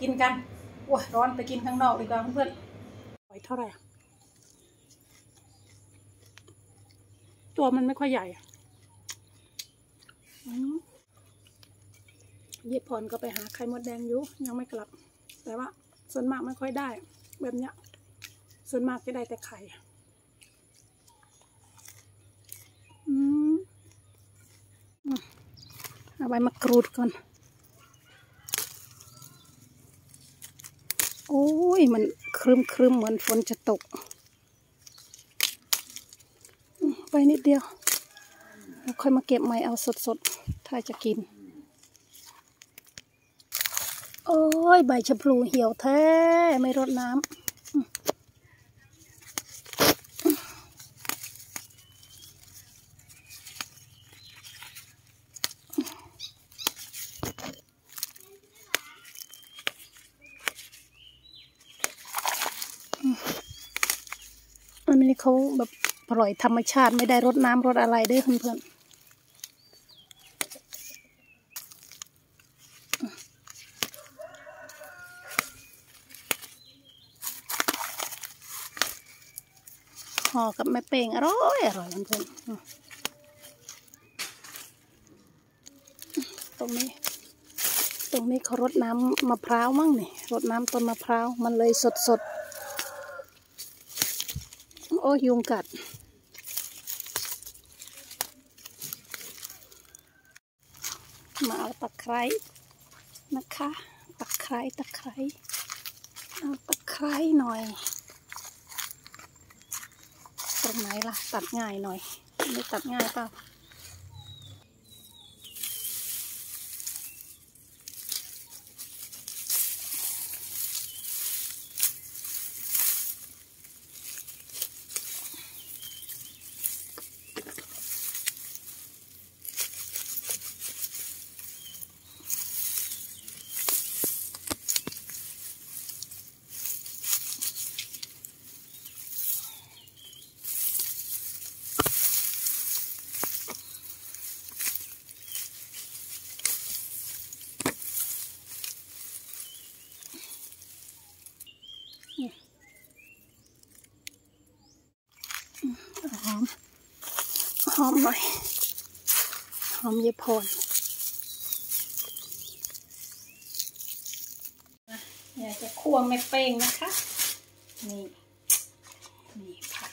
กินกันว้าร้อนไปกินข้างนอกดีกว่าเพื่อนๆปล่อยเท่าไหร่ตัวมันไม่ค่อยใหญ่อืมเย็บพรก็ไปหาไข่มดแดงอยู่ยังไม่กลับ แต่ว่า ส่วนมากไม่ค่อยได้ แบบเนี้ย ส่วนมากจะได้แต่ไข่อืมเอาใบมะกรูดก่อน โอ้ ยมันครึมครึมเหมือนฝนจะตก ไปนิดเดียวแล้วค่อยมาเก็บใหม่เอาสดๆ ถ้าจะกิน โอ้ย ใบชะพลูเหี่ยวแท้ ไม่รดน้ำ เขาแบบปล่อยธรรมชาติไม่ได้รดน้ำรดอะไรด้วยเพื่อนๆห่อกับแม่เป้งอร่อยอร่อยเพื่อนตรงนี้ ตรงนี้เขารดน้ำมะพร้าวมั่งนี่รดน้ำต้นมะพร้าว มันเลยสดสด โอ้ยุงกัด มาเอาตะไคร้นะคะ ตะไคร้ตะไคร้เอาตะไคร้หน่อย ตรงไหนล่ะ ตัดง่ายหน่อย ไม่ตัดง่ายเปล่า อมหน่อย หอมเยายพรอยากจะคั่วแม่เป้งนะคะ นี่ นี่ผัด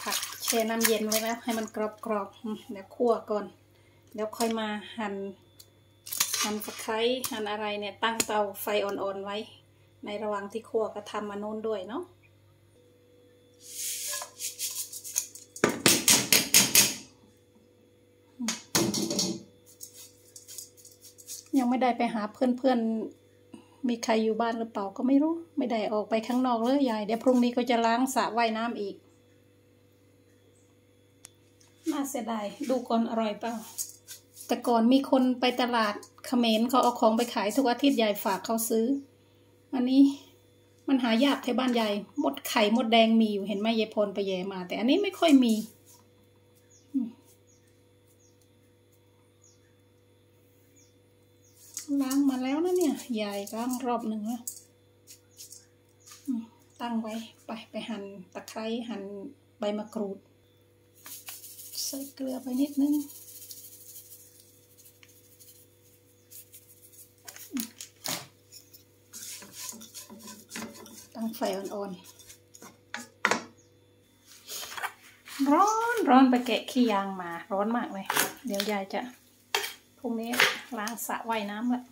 ผัดแช่น้ำเย็นไว้แล้วให้มันกรอบกรอบๆเดี๋ยวคั่วก่อน เดี๋ยวค่อยมาหั่น หั่นตะไคร้หั่นอะไรเนี่ย ตั้งเตาไฟอ่อนๆไว้ ในระหว่างที่คั่วก็ทำมาโน้นด้วยเนาะ ยังไม่ได้ไปหาเพื่อนๆ มีใครอยู่บ้านหรือเปล่าก็ไม่รู้ ไม่ได้ออกไปข้างนอกเลยยาย เดี๋ยวพรุ่งนี้ก็จะล้างสระว่ายน้ำอีก น่าเสียดายดูก่อนอร่อยเปล่า แต่ก่อนมีคนไปตลาดเขมรเขาเอาของไปขายทุกอาทิตย์ยายฝากเขาซื้อ อันนี้มันหายากที่บ้านยายมดไข่มดแดงมีอยู่เห็นไหมยายพรไปแย่มา แต่อันนี้ไม่ค่อยมี ล้างมาแล้วนะเนี่ยยายล้างรอบหนึ่งแล้วตั้งไว้ไปไปหั่นตะไคร้หั่นใบมะกรูด ใส่เกลือไปนิดนึงตั้งไฟอ่อนๆ ร้อนร้อนไปแกะขี้ยางมา ร้อนมากเลย เดี๋ยวยายจะ พรุ่งนี้ล้างสระว่ายน้ำละ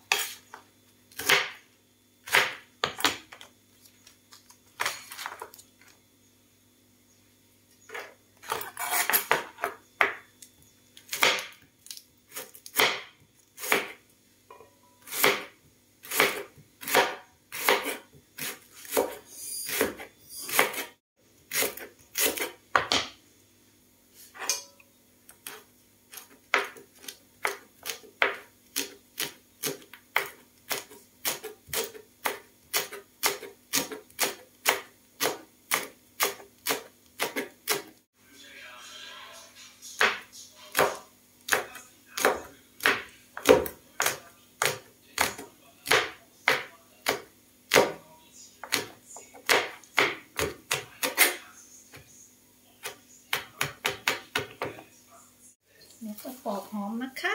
แล้วก็ปอกหอมนะคะ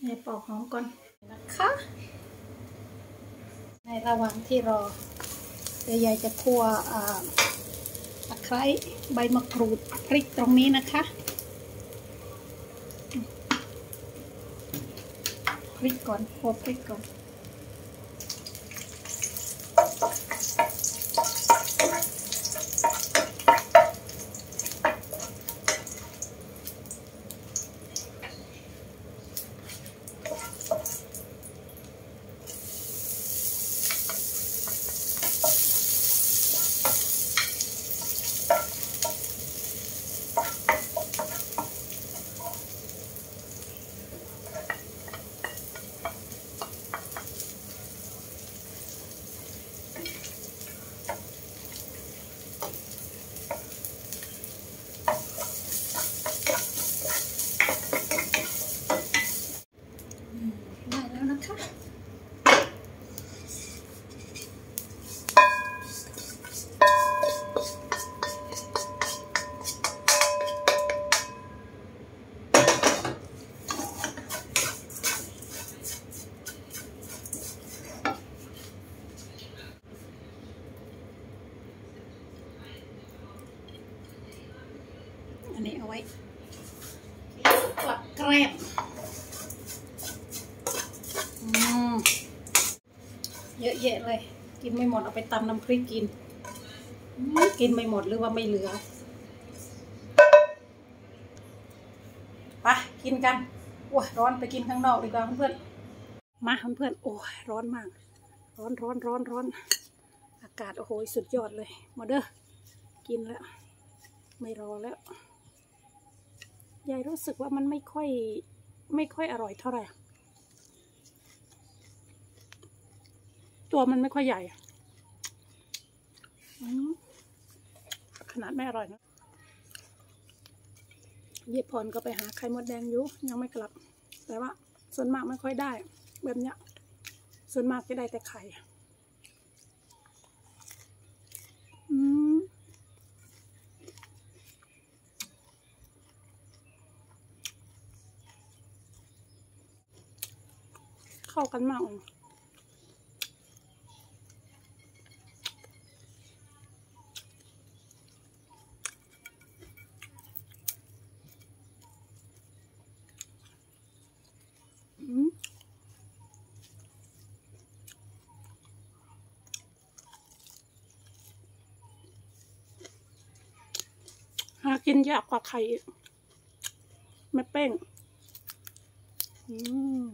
เนี่ยปอกหอมก่อนนะคะ ในระหว่างที่รอเดี๋ยวยายจะคั่วอ่าตะไคร้ใบมะกรูดพริกตรงนี้นะคะพริกก่อนคั่วพริกก่อน กลับเยอะแยะเลย กินไม่หมดเอาไปตำน้ำพริกกิน กินไม่หมดหรือว่าไม่เหลือไปกินกันโอ้ยร้อนไปกินข้างนอกดีกว่าเพื่อนๆมาเพื่อนๆโอ้ยร้อนมาก ร้อนร้อนร้อนร้อนอากาศโอ้โหสุดยอดเลยมาเด้อกินแล้ว ไม่รอแล้ว ยายรู้สึกว่ามันไม่ค่อยไม่ค่อยอร่อยเท่าไหร่ ตัวมันไม่ค่อยใหญ่ขนาดไม่อร่อยนะเย็บพรก็ไปหาไข่มดแดงอยู่ยังไม่กลับ แต่ว่าส่วนมากไม่ค่อยได้ แบบเนี้ย ส่วนมากจะได้แต่ไข่ เข้ากันมากเลยอืมหากินยากกว่าไข่ไม่เป้ง อืม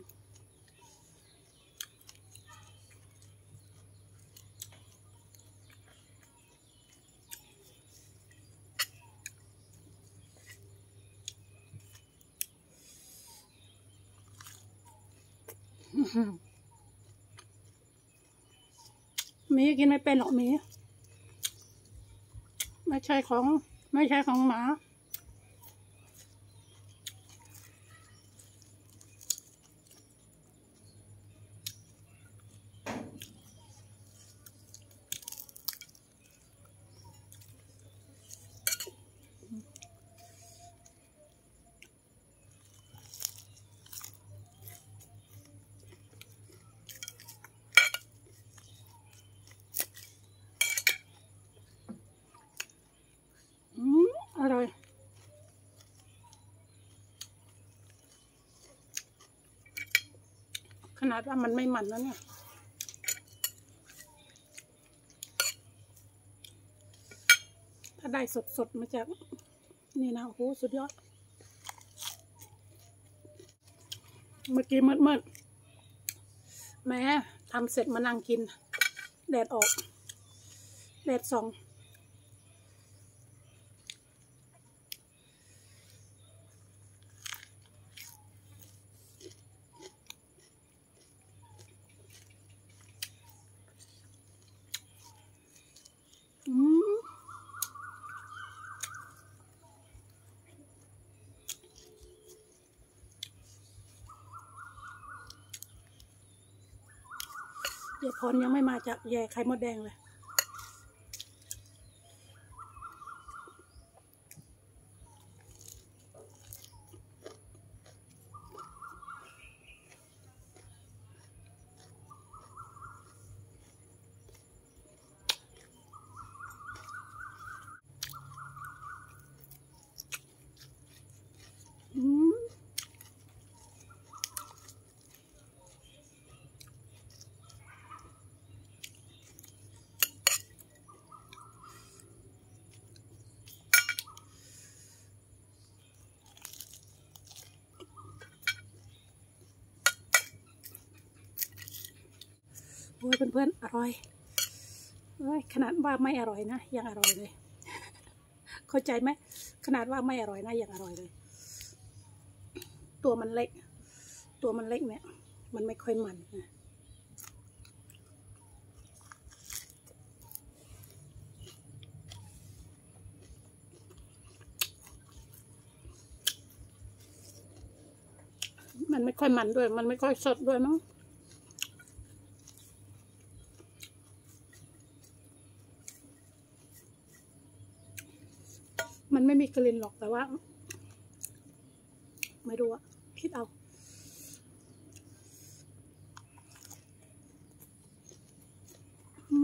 มีกินไม่เป็นหรอกมี ไม่ใช่ของ ไม่ใช่ของหมา อืมอร่อย ขนาดว่ามันไม่มันแล้วเนี่ยถ้าได้สดๆมาจากนี่นะโอ้โหสุดยอด เมื่อกี้มืดๆแม้ทำเสร็จมานั่งกิน แดดออก แดดส่อง อืม ยายพรยังไม่มาจากแย่ไข่มดแดงเลย อ อ้ยเพื่อนๆอร่อยเอ้ยขนาดว่าไม่อร่อยนะยังอร่อยเลย เข้าใจไหมขนาดว่าไม่อร่อยนะยังอร่อยเลย ตัวมันเล็ก ตัวมันเล็กเนี่ย มันไม่ค่อยมันนะมันไม่ค่อยมันด้วย มันไม่ค่อยสดด้วยมั้ง มันไม่มีกลิ่นหรอกแต่ว่า ไม่รู้อะคิดเอาอื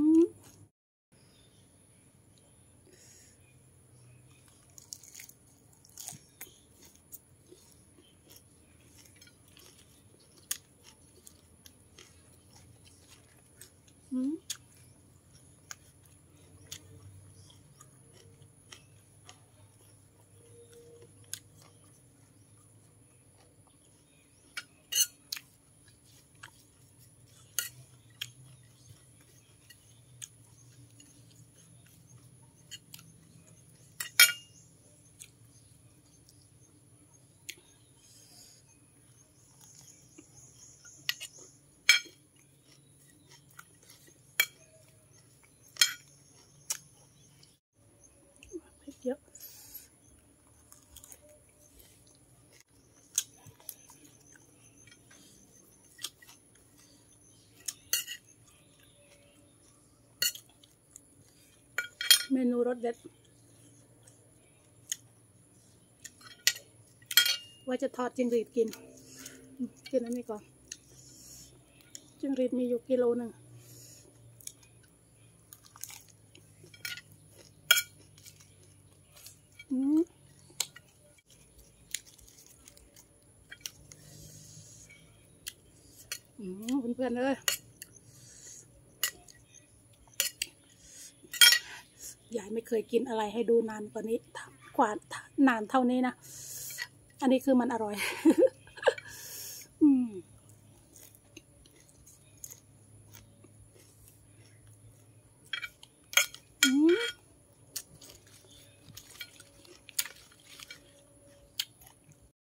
มนูรสเด็ด ว่าจะทอดจิงหรีดกิน กินอันนี้ก่อนจิงหรีดมีอยู่กิโลหนึ่งอืมอืมเพื่อนๆเลย ยายไม่เคยกินอะไรให้ดูนานกว่านี้กว่านานเท่านี้นะ อันนี้คือมันอร่อย อืม